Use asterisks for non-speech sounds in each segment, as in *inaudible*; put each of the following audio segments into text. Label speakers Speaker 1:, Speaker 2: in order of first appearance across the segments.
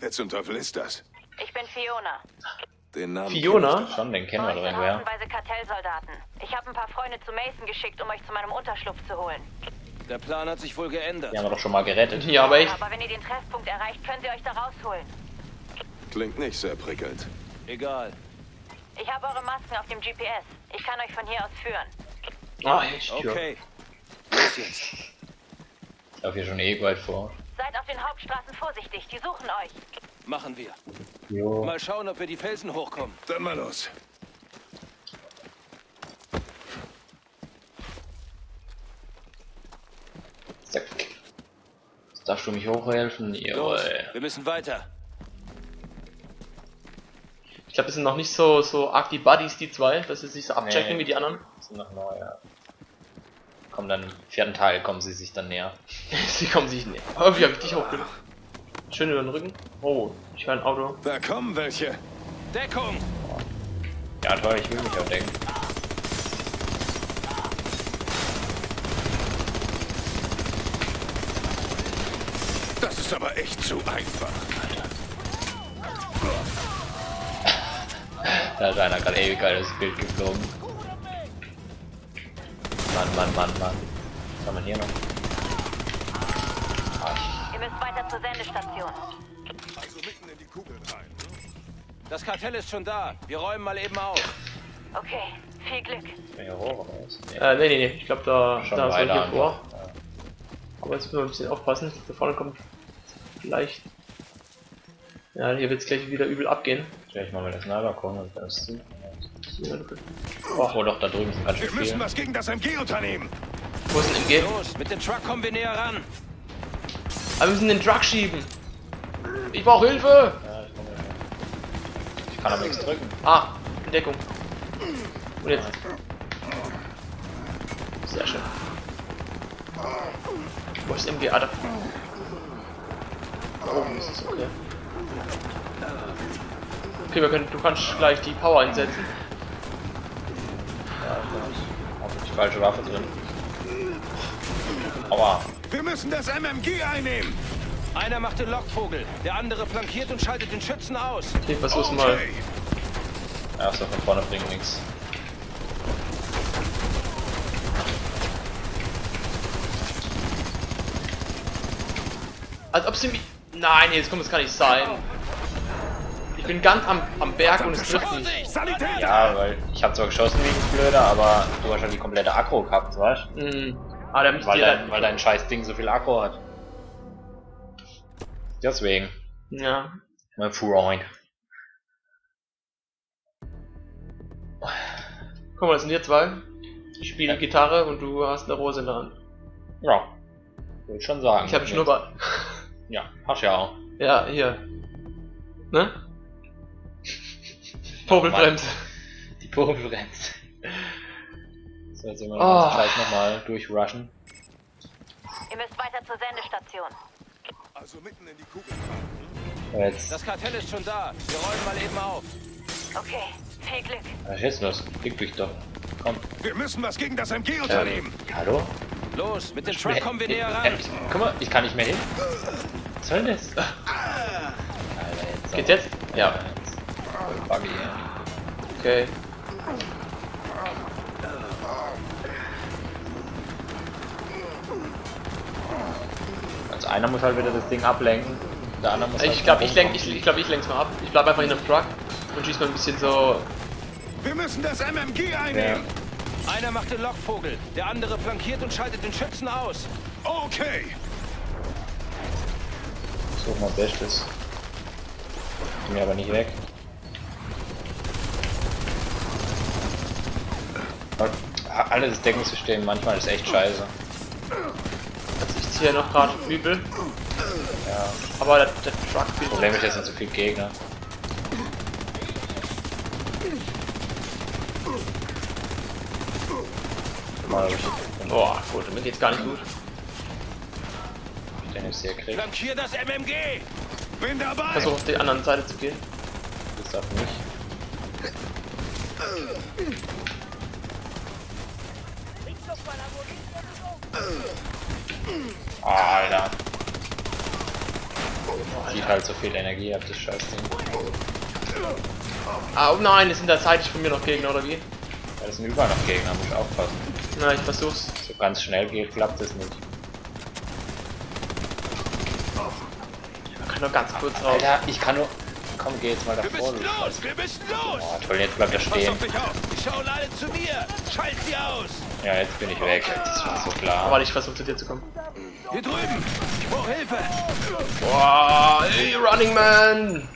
Speaker 1: Wer zum Teufel ist das?
Speaker 2: Ich bin Fiona.
Speaker 1: Den Namen
Speaker 3: Fiona?
Speaker 1: ich.
Speaker 4: Schon, den kennen wir doch
Speaker 2: sind
Speaker 4: irgendwer.
Speaker 2: Kartellsoldaten. Ich habe ein paar Freunde zu Mason geschickt, um euch zu meinem Unterschlupf zu holen.
Speaker 5: Der Plan hat sich wohl geändert.
Speaker 4: Die haben wir doch schon mal gerettet.
Speaker 3: Ja, aber echt.
Speaker 2: Aber wenn ihr den Treffpunkt erreicht, könnt ihr euch da rausholen.
Speaker 1: Klingt nicht sehr prickelnd.
Speaker 5: Egal.
Speaker 2: Ich habe eure Masken auf dem GPS. Ich kann euch von hier aus führen.
Speaker 3: Ah, echt?
Speaker 5: Okay. Los jetzt.
Speaker 4: Ich laufe hier schon eh weit vor.
Speaker 2: Hauptstraßen vorsichtig, die suchen euch.
Speaker 5: Machen wir.
Speaker 4: Jo.
Speaker 5: Mal schauen, ob wir die Felsen hochkommen.
Speaker 1: Dann mal los.
Speaker 4: Zack. Darfst du mich hochhelfen?
Speaker 5: Los,
Speaker 4: Jawohl.
Speaker 5: wir müssen weiter.
Speaker 3: Ich glaube, es sind noch nicht so, so arg die Buddies, die zwei, dass sie sich so abchecken
Speaker 4: Nee.
Speaker 3: wie die anderen.
Speaker 4: Das sind noch neue. Kommen dann im vierten Teil, kommen sie sich dann näher. *laughs*
Speaker 3: sie kommen sich nicht. Oh, wie hab ich dich hochgelegt? Schön über den Rücken. Oh, ich höre ein Auto.
Speaker 1: Da kommen welche.
Speaker 5: Deckung!
Speaker 4: Ja toll, ich will mich auch denken.
Speaker 1: Das ist aber echt zu einfach. *laughs*
Speaker 4: Da ist einer gerade ewig geiles Bild geflogen. Mann, Mann, Mann, Mann. Was haben wir hier noch?
Speaker 2: Ihr müsst weiter zur Sendestation.
Speaker 1: Also mitten in die Kugel rein.
Speaker 5: Das Kartell ist schon da. Wir räumen mal eben auf.
Speaker 2: Okay, viel Glück.
Speaker 4: Bin hier hoch was? Nee,
Speaker 3: Äh, nee, nee, nee. Ich glaube, da,
Speaker 4: schon
Speaker 3: da ist welche vor.
Speaker 4: Ja.
Speaker 3: Aber jetzt müssen wir ein bisschen aufpassen. Da vorne kommt vielleicht. Ja, hier wird es gleich wieder übel abgehen.
Speaker 4: Soll ich mal mit der Sniper kommen und das zu?
Speaker 3: Oh,
Speaker 4: Oh, doch, da drüben sind ganz schön
Speaker 1: Wir müssen was gegen das MG unternehmen.
Speaker 3: wo ist ein MG?
Speaker 5: Los, mit dem Truck kommen wir näher ran.
Speaker 3: Aber wir müssen den Truck schieben. Ich brauche Hilfe!
Speaker 4: Ja, ich, komme ja. ich kann aber nichts drücken.
Speaker 3: Ah, Entdeckung. Und jetzt. Sehr schön. Wo ist MG? Ah, da. Da oben ist es, okay. Okay, wir können, du kannst gleich die Power einsetzen.
Speaker 4: Ja, ich habe die falsche Waffe drin. Aua.
Speaker 1: Wir müssen das MMG einnehmen.
Speaker 5: Einer macht den Lockvogel, der andere flankiert und schaltet den Schützen aus.
Speaker 3: Okay, versuch's mal.
Speaker 1: Okay.
Speaker 4: Ja, so von vorne bringt nichts.
Speaker 3: Als ob sie mich. Nein, jetzt kommt, das kann nicht sein. Ich bin ganz am, am Berg und es trifft nicht.
Speaker 4: Ja, weil ich habe zwar geschossen wie ein Blöder, aber du hast ja die komplette Akku gehabt, weißt du?
Speaker 3: Mhm. Ah, da müsst
Speaker 4: Weil
Speaker 3: ihr
Speaker 4: dein, weil dein scheiß Ding so viel Akku hat. Deswegen,
Speaker 3: Ja.
Speaker 4: mein Freund.
Speaker 3: Guck mal, das sind wir zwei. Ich spiele Gitarre und du hast eine Rose in der Hand.
Speaker 4: Ja, würde schon sagen.
Speaker 3: Ich habe einen Schnurrbart.
Speaker 4: Ja, hast ja auch.
Speaker 3: Ja, hier. Ne? Popelbremse.
Speaker 4: Die Popelbremse. So, jetzt immer
Speaker 3: Oh.
Speaker 4: das gleich nochmal durchrushen.
Speaker 2: Ihr müsst weiter zur Sendestation.
Speaker 1: Also mitten in die Kugel rein.
Speaker 4: Jetzt,
Speaker 5: Das Kartell ist schon da. Wir räumen mal eben auf.
Speaker 2: Okay, viel Glück.
Speaker 4: was ist jetzt los? Fick dich doch. Komm.
Speaker 1: Wir müssen was gegen das MG unternehmen.
Speaker 4: Hallo?
Speaker 5: Los, mit dem Truck kommen wir näher ran.
Speaker 4: Äh, guck mal, ich kann nicht mehr hin. Was soll denn das? Alter, jetzt.
Speaker 3: Geht's jetzt? Ja.
Speaker 4: Voll buggy, ja.
Speaker 3: Okay.
Speaker 4: Also einer muss halt wieder das Ding ablenken. Der andere muss
Speaker 3: Ich
Speaker 4: halt
Speaker 3: glaube, ich lenk,
Speaker 4: rumkommen.
Speaker 3: ich, ich, glaub, ich lenk's mal ab. Ich bleib einfach in einem Truck und schieß mal ein bisschen so.
Speaker 1: Wir müssen das MMG einnehmen.
Speaker 5: Einer macht den Lockvogel, der andere flankiert und schaltet den Schützen aus.
Speaker 1: Okay.
Speaker 4: Such mal Bestes. Bin mir aber nicht weg. Alles Deckungssystem manchmal ist echt scheiße.
Speaker 3: Also ich ziehe noch gerade übel.
Speaker 4: Ja.
Speaker 3: Aber der, der Truck will.
Speaker 4: Problem ist, jetzt sind so viele Gegner. Mal, ich
Speaker 3: Boah, gut, mir geht's gar nicht gut.
Speaker 4: den jetzt hier krieg.
Speaker 5: Flankier das MMG!
Speaker 1: Bin dabei.
Speaker 3: Versuch auf die andere Seite zu gehen.
Speaker 4: Das darf nicht. Ah, Alter. Zieht halt so viel Energie ab, das Scheißding.
Speaker 3: Ah, oh nein, es sind da seitlich von mir noch Gegner, oder wie?
Speaker 4: Ja, das sind überall noch Gegner, muss ich aufpassen.
Speaker 3: Na, ich versuch's.
Speaker 4: So ganz schnell geht, klappt das nicht.
Speaker 3: Man kann nur ganz kurz raus.
Speaker 4: Alter, ich kann nur... Komm, geh jetzt mal
Speaker 5: Wir
Speaker 4: davor,
Speaker 5: müssen
Speaker 4: du
Speaker 5: los, wir müssen los!
Speaker 4: Oh, toll, jetzt bleibt er
Speaker 5: Pass
Speaker 4: stehen.
Speaker 5: auf dich auf! Die schauen alle zu mir! Schalt sie aus!
Speaker 4: Ja, jetzt bin ich weg, das war so klar.
Speaker 3: Aber ich versuche zu dir zu kommen.
Speaker 5: Hier drüben! Ich brauche Hilfe!
Speaker 3: Boah, ey, Running Man!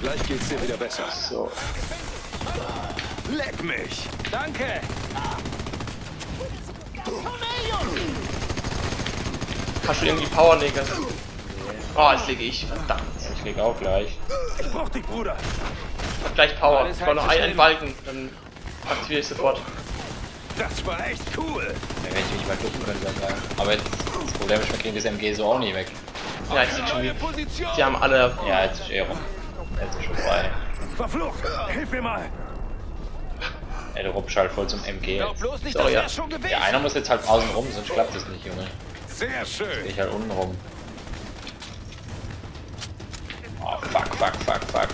Speaker 5: Gleich geht's dir wieder besser.
Speaker 3: So.
Speaker 5: Leck mich! Danke!
Speaker 3: Hast du irgendwie Power, Digga? Oh, jetzt lege ich. Verdammt.
Speaker 4: Ich leg auch gleich.
Speaker 5: Ich brauch dich, Bruder!
Speaker 3: Ich hab gleich Power. Ich brauche noch einen, einen Balken. Dann aktiviere ich sofort.
Speaker 5: Das war echt cool!
Speaker 4: Ja, wenn ich mich mal gucken könnte, dann sagen. Aber jetzt, das Problem ist, wir kriegen das MG so auch nicht weg.
Speaker 3: Ja, jetzt sind schon
Speaker 5: Neue
Speaker 3: die, haben alle.
Speaker 4: Ja, jetzt ist eh rum. Jetzt ist schon frei.
Speaker 5: Verflucht! Hilf mir mal!
Speaker 4: Ey, der rupft halt voll zum MG jetzt.
Speaker 5: bloß nicht,
Speaker 3: Sorry,
Speaker 5: das
Speaker 3: ja.
Speaker 4: Ja, einer muss jetzt halt außen rum, sonst klappt das nicht, Junge.
Speaker 5: Sehr schön!
Speaker 4: Ich halt unten rum. Oh, fuck, fuck, fuck, fuck.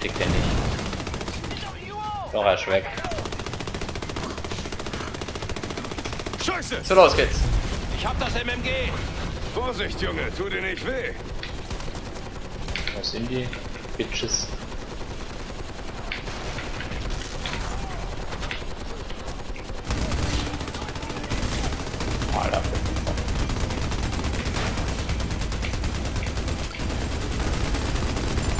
Speaker 4: Krieg den nicht. Doch, er ist weg.
Speaker 5: Scheiße!
Speaker 3: So, los geht's.
Speaker 5: Ich hab das MMG! Vorsicht, Junge, tu dir nicht weh!
Speaker 4: Wo sind die? Bitches. Alter.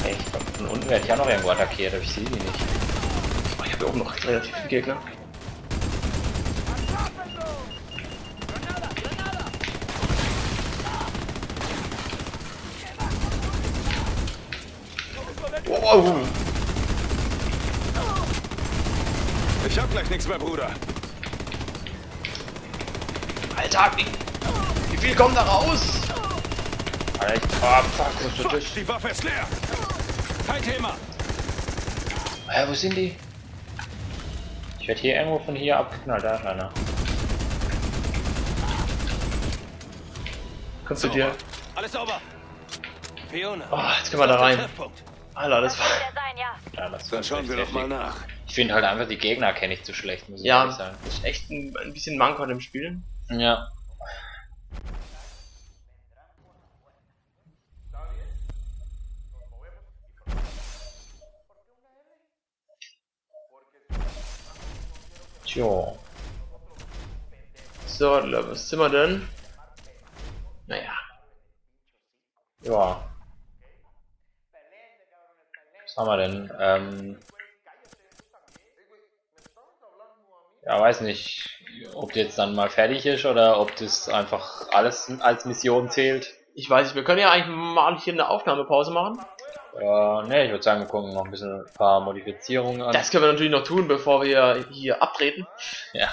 Speaker 4: Ey, ich glaub, von unten werde ich auch noch irgendwo attackiert, aber ich sehe die nicht.
Speaker 3: Oh, ich habe hier oben noch relativ viele Gegner. Wow.
Speaker 5: Ich hab gleich nichts mehr, Bruder!
Speaker 3: Alter, wie, wie viel kommt da raus?
Speaker 4: Alter, ich. Oh, fuck,
Speaker 5: die Waffe ist leer! Kein Thema!
Speaker 4: Hä, wo sind die? Ich werde hier irgendwo von hier abgeknallt, da ist einer.
Speaker 3: Kommst du dir?
Speaker 5: Alles sauber! Fiona!
Speaker 3: Oh, jetzt können wir da rein. Alter, das
Speaker 2: Das
Speaker 3: war.
Speaker 2: ja.
Speaker 4: Das
Speaker 5: Dann schauen wir doch mal nach.
Speaker 4: Ich finde halt einfach die Gegner kenne ich zu schlecht, muss ich
Speaker 3: Ja,
Speaker 4: ehrlich sagen.
Speaker 3: das ist echt ein, ein bisschen Manko an dem Spiel.
Speaker 4: Ja. Tjo.
Speaker 3: So, was sind wir denn? Naja.
Speaker 4: Ja. Was haben wir denn? Ähm. Ja, weiß nicht, ob jetzt dann mal fertig ist oder ob das einfach alles als Mission zählt.
Speaker 3: Ich weiß nicht, wir können ja eigentlich mal hier eine Aufnahmepause machen.
Speaker 4: Äh, ne, ich würde sagen, wir gucken noch ein bisschen ein paar Modifizierungen an.
Speaker 3: Das können wir natürlich noch tun, bevor wir hier abtreten.
Speaker 4: Ja.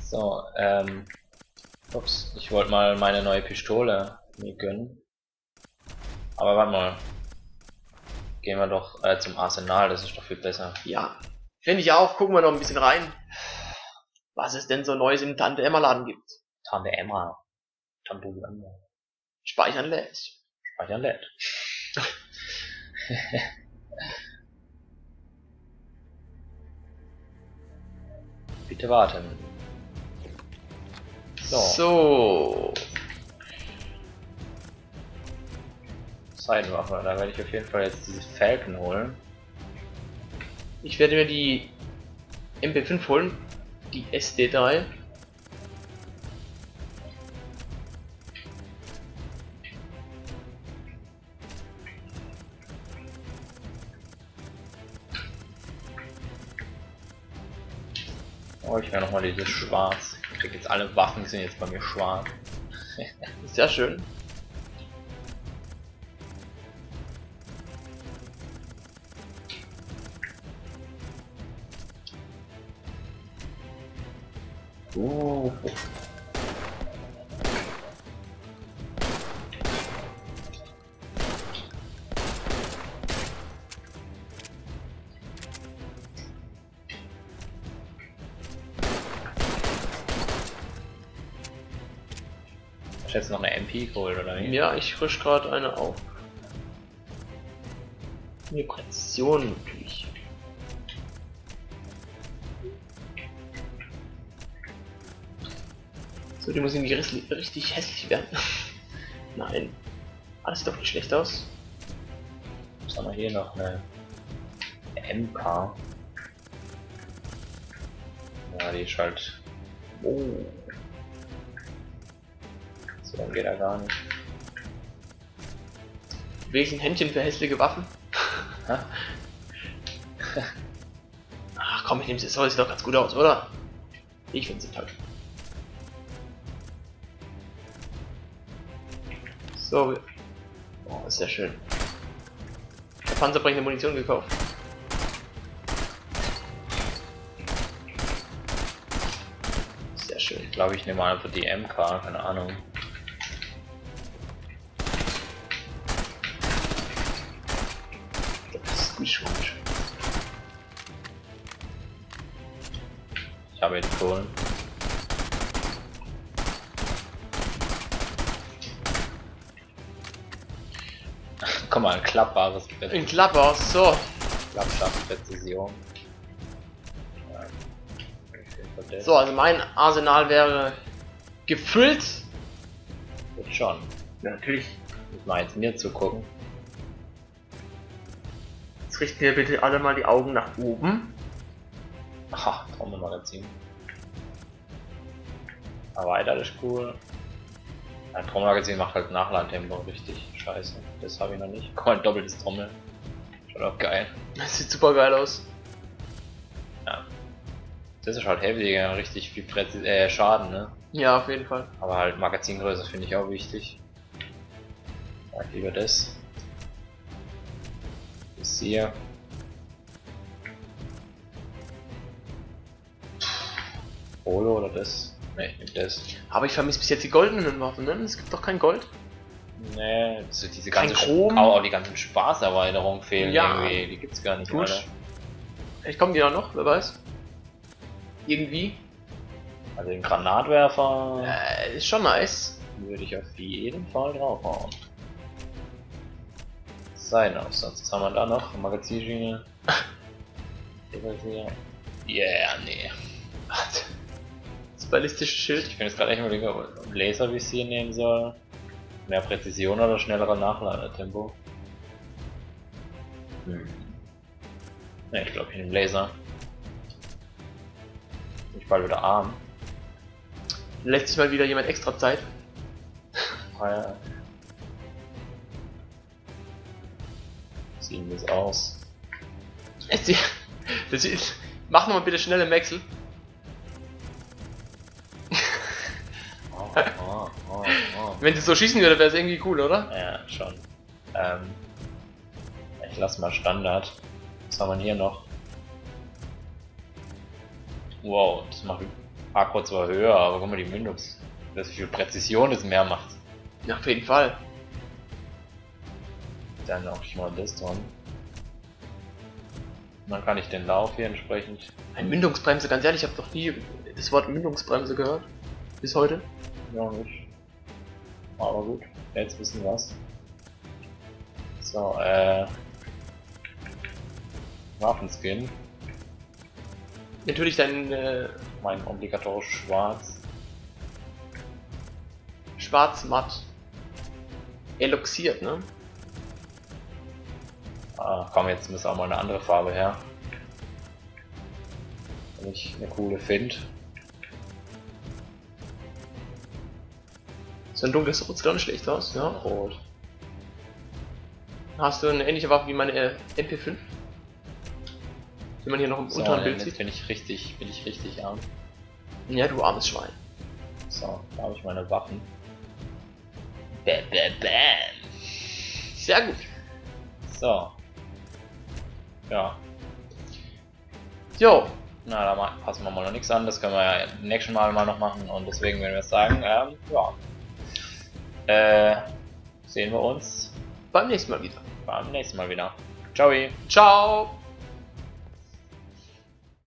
Speaker 4: So, ähm. Ups, ich wollte mal meine neue Pistole mir gönnen. Aber warte mal. Gehen wir doch äh, zum Arsenal, das ist doch viel besser.
Speaker 3: Ja. Finde ich auch. Gucken wir noch ein bisschen rein. Was es denn so Neues im Tante Emma Laden gibt.
Speaker 4: Tante Emma. Tante Emma.
Speaker 3: Speichern lädt.
Speaker 4: Speichern lädt. *laughs* Bitte warten. So,
Speaker 3: So.
Speaker 4: Seitenwaffe. Da werde ich auf jeden Fall jetzt dieses Falcon holen.
Speaker 3: Ich werde mir die MP5 holen. Die SD3.
Speaker 4: Oh, ich werde nochmal dieses Schwarz. Ich krieg jetzt alle Waffen sind jetzt bei mir schwarz. *laughs*
Speaker 3: Sehr schön.
Speaker 4: Uh. Hast du jetzt noch eine MP geholt, oder wie?
Speaker 3: Ja, ich frisch gerade eine auf. Präzision natürlich. So, die muss irgendwie richtig, richtig hässlich werden. *laughs* Nein. Alles sieht doch nicht schlecht aus.
Speaker 4: Was haben wir hier noch? Eine MK. Ja, die ist halt. Oh. So, dann geht er gar nicht.
Speaker 3: Welchen Händchen für hässliche Waffen? *laughs* Ach komm, ich nehme sie. So, sieht doch ganz gut aus, oder? Ich finde sie toll. So. Oh, ist sehr schön. Der panzerbrechende Munition gekauft. Sehr schön.
Speaker 4: Ich glaube, ich nehme einfach die MK, keine Ahnung. Ich habe jetzt Kohlen. Guck mal, ein klappbares Brett.
Speaker 3: Ein Klapper, so.
Speaker 4: Klappschaftpräzision. Ja.
Speaker 3: So, also mein Arsenal wäre gefüllt.
Speaker 4: Wird schon.
Speaker 3: Ja, natürlich.
Speaker 4: Muss mal jetzt mir zugucken.
Speaker 3: Jetzt richten wir bitte alle mal die Augen nach oben.
Speaker 4: Aha, Trommelmagazin. Erweitert ist cool. Ein Trommelmagazin macht halt Nachladtempo richtig scheiße. Das habe ich noch nicht. Guck mal, ein doppeltes Trommel. Schaut auch geil.
Speaker 3: Das sieht super geil aus.
Speaker 4: Ja. Das ist halt heftiger, richtig viel Präzis äh, Schaden, ne?
Speaker 3: Ja, auf jeden Fall.
Speaker 4: Aber halt Magazingröße finde ich auch wichtig. Ja, lieber das. Das hier. Polo oder das? Ne, ich das.
Speaker 3: Aber ich vermisse bis jetzt die goldenen Waffen, ne? Es gibt doch kein Gold.
Speaker 4: Nee, so diese
Speaker 3: Kein
Speaker 4: ganze
Speaker 3: Chrom?
Speaker 4: Auch, auch die ganzen Spaßerweiterungen fehlen
Speaker 3: Ja.
Speaker 4: irgendwie. Die gibt's gar nicht
Speaker 3: Gut.
Speaker 4: alle.
Speaker 3: Vielleicht kommen die ja noch, wer weiß. Irgendwie.
Speaker 4: Also den Granatwerfer
Speaker 3: Äh, ist schon nice.
Speaker 4: würde ich auf jeden Fall draufhauen. Sein aus, sonst was haben wir da noch? Magazinschiene. Yeah, *laughs* nee.
Speaker 3: Ballistische Schild.
Speaker 4: Ich bin jetzt gerade echt überlegen, ob ich Laservisier nehmen soll. Mehr Präzision oder schnellere Nachladetempo. Hm. Ne, ich glaube ich nehme Laser. Ich bald wieder arm.
Speaker 3: Lässt sich mal wieder jemand extra Zeit.
Speaker 4: Ah, ja. Ziehen wir es aus.
Speaker 3: Es sieht- Das ist, mach nochmal bitte schnell im Wechsel. Wenn sie so schießen würde, wäre es irgendwie cool, oder?
Speaker 4: Ja, schon. Ähm, ich lass mal Standard. Was haben wir hier noch? Wow, das macht Akku zwar höher, aber guck mal die Mündungs... Das wie viel Präzision es mehr macht.
Speaker 3: Ja, auf jeden Fall.
Speaker 4: Dann auch schon mal das dran. Dann kann ich den Lauf hier entsprechend.
Speaker 3: Ein Mündungsbremse, ganz ehrlich, ich habe noch nie das Wort Mündungsbremse gehört. Bis heute.
Speaker 4: Ja, nicht. Aber gut, jetzt wissen wir was. So, äh. Waffenskin.
Speaker 3: Natürlich dein äh,
Speaker 4: Mein obligatorisch schwarz.
Speaker 3: schwarz-matt. Eloxiert, ne?
Speaker 4: Ah, komm, jetzt muss auch mal eine andere Farbe her. Wenn ich eine coole finde.
Speaker 3: So ein dunkles Rot sieht auch nicht schlecht aus, ja.
Speaker 4: Rot.
Speaker 3: Hast du eine ähnliche Waffe wie meine äh, MP5? Die man hier noch im
Speaker 4: So,
Speaker 3: unteren Bild sieht.
Speaker 4: bin ich richtig, bin ich richtig arm.
Speaker 3: Ja, du armes Schwein.
Speaker 4: So, da habe ich meine Waffen. Bam, bam, bam.
Speaker 3: Sehr gut.
Speaker 4: So. Ja,
Speaker 3: Jo,
Speaker 4: na, da passen wir mal noch nichts an. Das können wir ja im nächsten Mal mal noch machen. Und deswegen würden wir sagen, ähm, ja. Äh, sehen wir uns
Speaker 3: beim nächsten Mal wieder.
Speaker 4: beim nächsten Mal wieder. Ciao.
Speaker 3: Ciao.